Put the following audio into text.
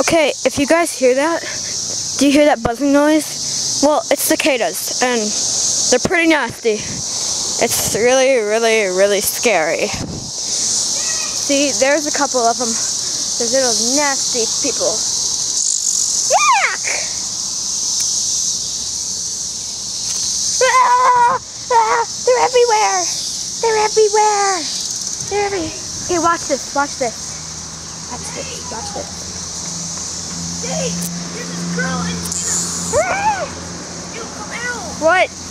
Okay, if you guys hear that, do you hear that buzzing noise? Well, it's cicadas, and they're pretty nasty. It's really, really, really scary. See, there's a couple of them. There's little nasty people. Yuck! Ah! Ah! They're everywhere! They're everywhere! They're everywhere. Okay, watch this, watch this. Watch this, watch this. Hey, there's this girl and come out! What?